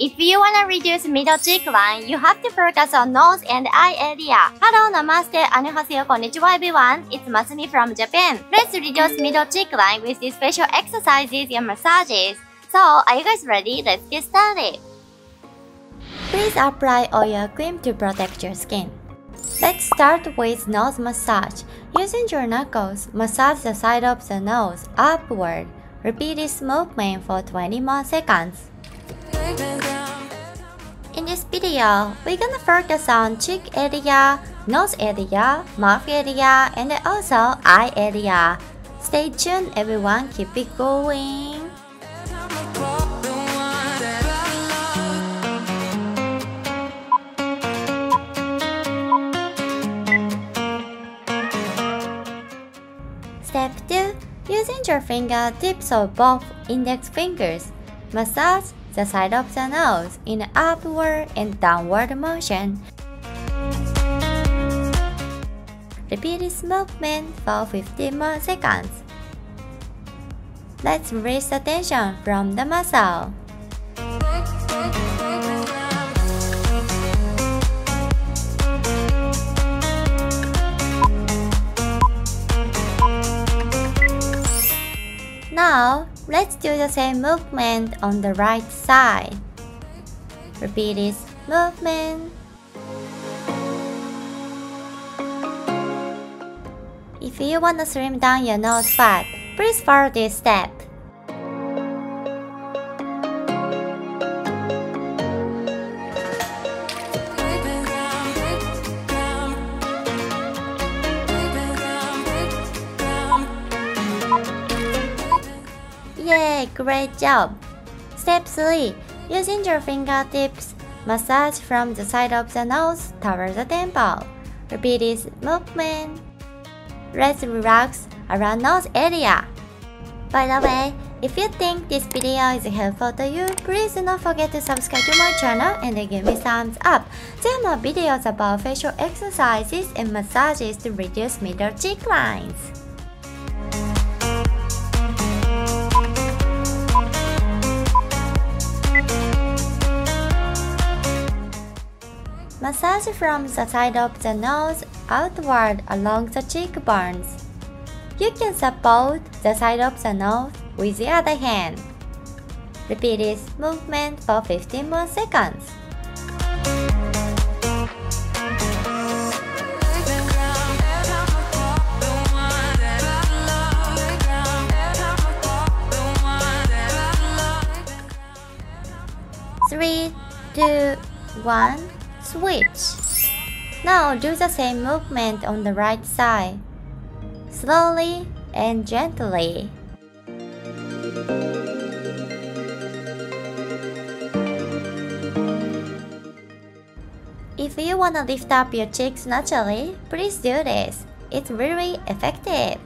If you wanna reduce middle cheek line, you have to focus on nose and eye area. Hello, namaste, annyeonghaseyo, konnichiwa everyone. It's Masumi from Japan. Let's reduce middle cheek line with these special exercises and massages. So, are you guys ready? Let's get started. Please apply oil cream to protect your skin. Let's start with nose massage. Using your knuckles, massage the side of the nose upward. Repeat this movement for 20 more seconds. Video, we're gonna focus on cheek area, nose area, mouth area, and also eye area. Stay tuned everyone, keep it going. Step 2. Using your fingertips of both index fingers, massage the side of the nose in upward and downward motion. Repeat this movement for 15 more seconds. Let's release the tension from the muscle. Now, let's do the same movement on the right side. Repeat this movement. If you want to slim down your nose fat, please follow this step. Great job! Step 3. Using your fingertips, massage from the side of the nose towards the temple. Repeat this movement. Let's relax around nose area. By the way, if you think this video is helpful to you, please do not forget to subscribe to my channel and give me thumbs up. There are more videos about facial exercises and massages to reduce middle cheek lines. Massage from the side of the nose outward along the cheekbones. You can support the side of the nose with the other hand. Repeat this movement for 15 more seconds. Three, two, one, switch. Now do the same movement on the right side. Slowly and gently. If you want to lift up your cheeks naturally, please do this. It's very effective.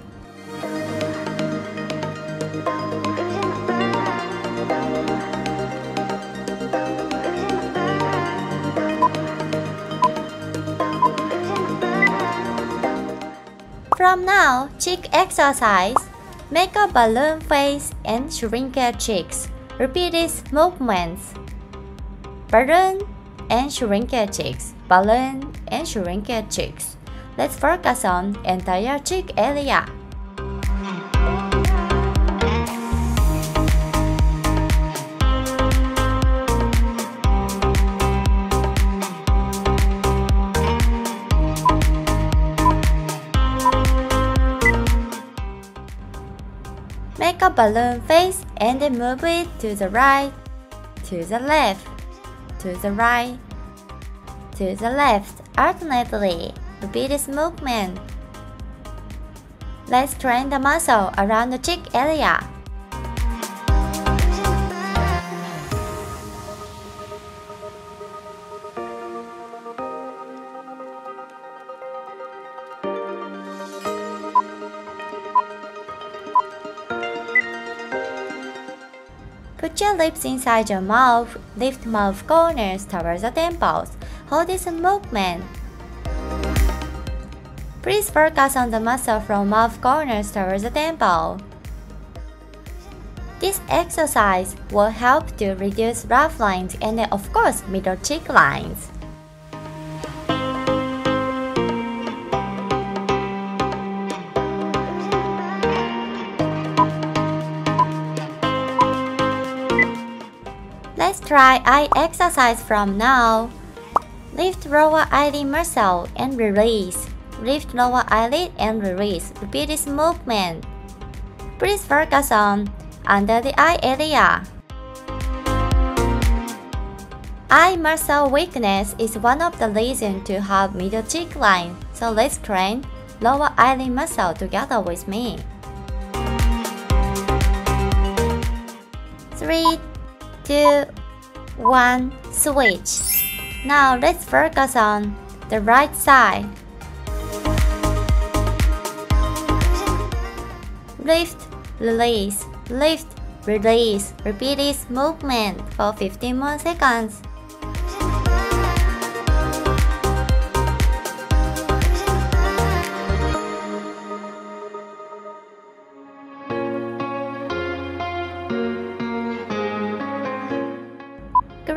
From now, cheek exercise. Make a balloon face and shrink your cheeks. Repeat these movements. Balloon and shrink your cheeks. Balloon and shrink your cheeks. Let's focus on entire cheek area. Balloon face and move it to the right, to the left, to the right, to the left alternately. Repeat this movement. Let's train the muscle around the cheek area. Put your lips inside your mouth, lift mouth corners towards the temples. Hold this movement. Please focus on the muscle from mouth corners towards the temple. This exercise will help to reduce laugh lines and of course middle cheek lines. Try eye exercise from now. Lift lower eyelid muscle and release. Lift lower eyelid and release. Repeat this movement. Please focus on under the eye area. Eye muscle weakness is one of the reasons to have middle cheek line, so let's train lower eyelid muscle together with me. 3, 2, 1, switch. Now let's focus on the right side. Lift, release, lift, release. Repeat this movement for 15 more seconds.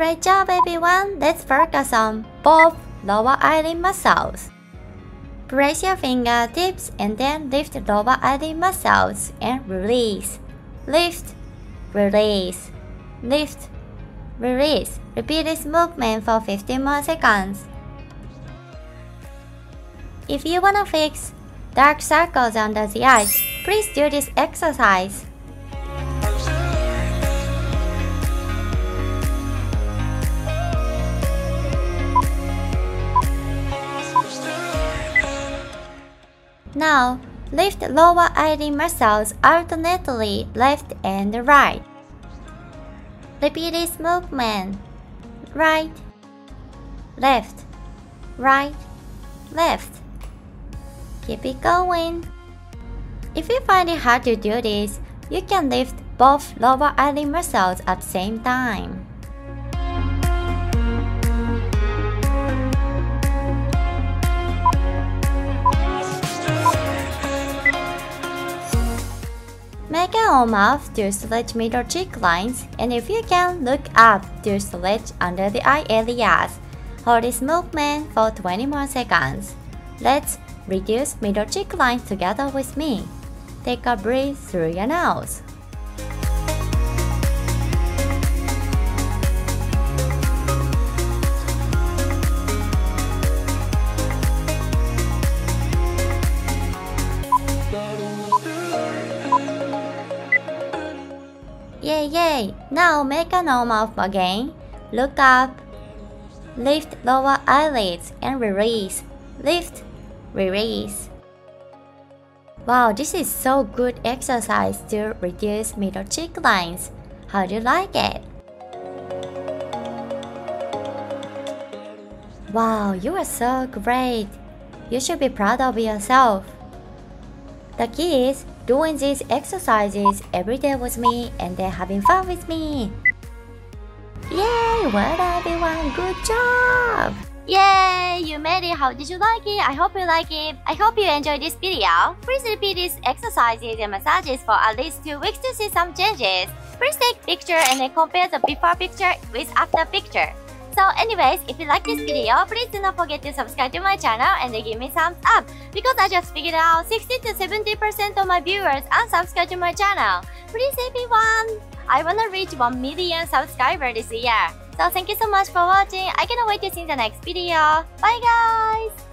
Great job everyone! Let's focus on both lower eyelid muscles. Press your fingertips and then lift lower eyelid muscles and release. Lift, release, lift, release. Repeat this movement for 15 more seconds. If you wanna fix dark circles under the eyes, please do this exercise. Now, lift lower eyelid muscles alternately left and right. Repeat this movement. Right, left, right, left. Keep it going. If you find it hard to do this, you can lift both lower eyelid muscles at the same time. Make an arm off to stretch middle cheek lines and if you can, look up to stretch under the eye areas. Hold this movement for 20 more seconds. Let's reduce middle cheek lines together with me. Take a breath through your nose. Now make a normal again. Look up. Lift lower eyelids and release. Lift, release. Wow, this is so good exercise to reduce middle cheek lines. How do you like it? Wow, you are so great. You should be proud of yourself. The key is doing these exercises every day with me and then having fun with me. Yay! Well everyone, good job! Yay! You made it! How did you like it? I hope you like it. I hope you enjoyed this video. Please repeat these exercises and massages for at least 2 weeks to see some changes. Please take picture and then compare the before picture with after picture. So anyways, if you like this video, please do not forget to subscribe to my channel and give me thumbs up because I just figured out 60 to 70% of my viewers unsubscribe to my channel. Please everyone! I wanna reach 1 million subscribers this year. So thank you so much for watching. I cannot wait to see the next video. Bye guys!